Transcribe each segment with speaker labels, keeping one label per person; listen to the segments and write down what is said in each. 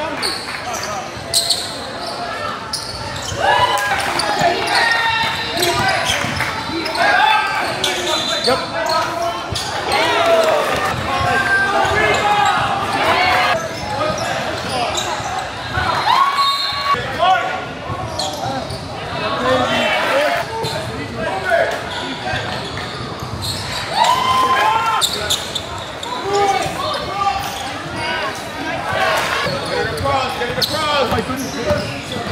Speaker 1: Obrigado. get it across. Oh my goodness.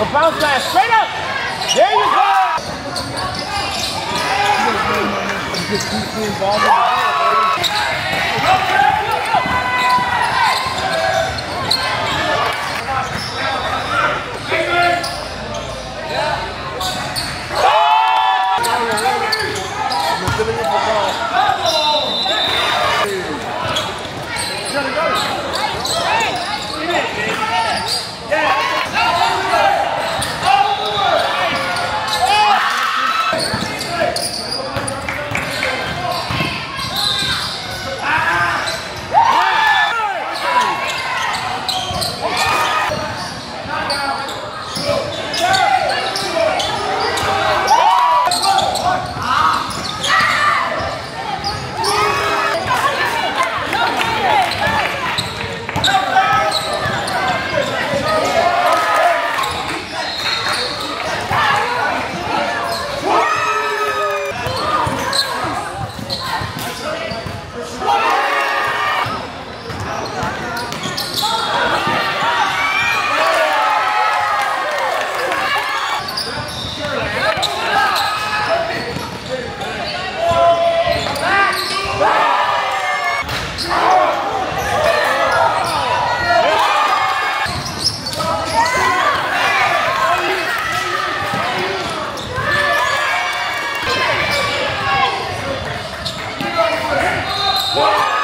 Speaker 1: The bounce pass straight up. There you go. go! 와!